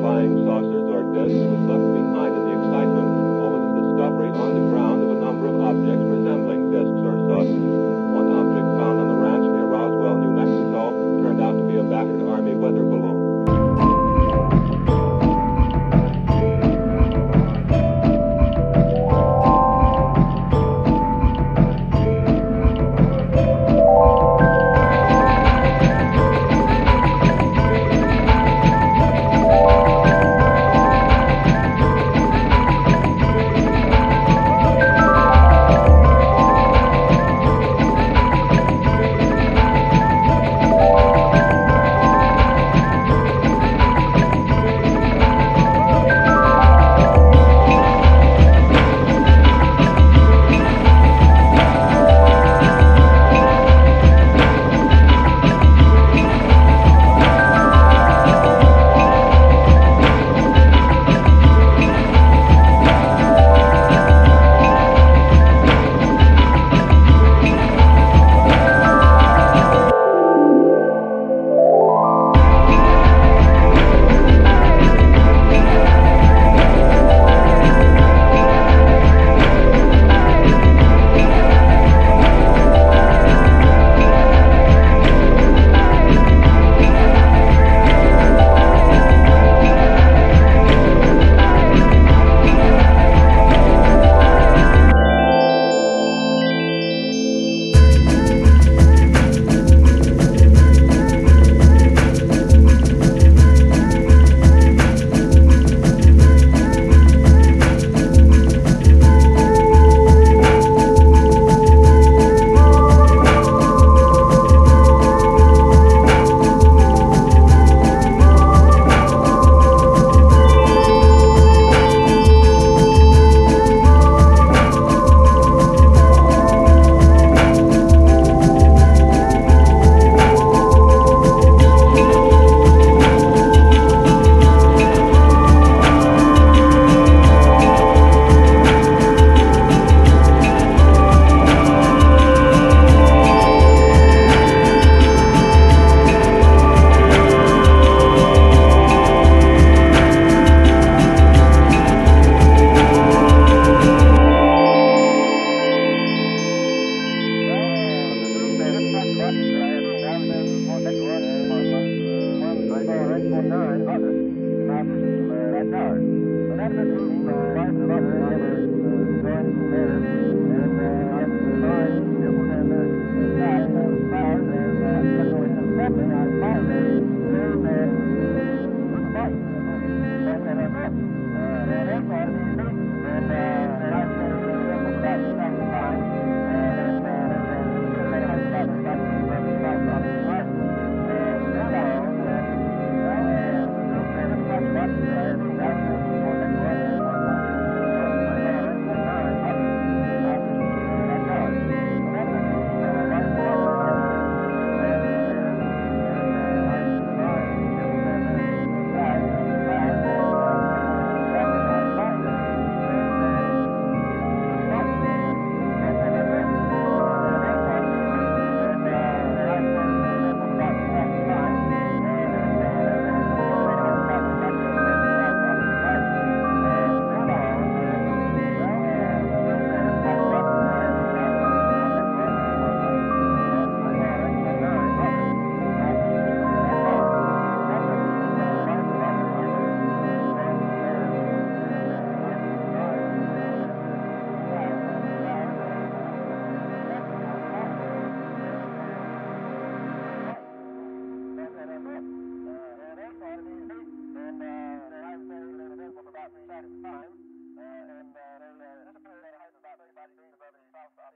flying saucers or discs was left behind in the excitement over the discovery on the ground of a number of objects resembling discs or saucers. One object found on the ranch near Roswell, New Mexico, turned out to be a battered Army weather balloon. Anderson, Mark Buck, Robert, Glenn Harris. Bobby Green, Brother Southside.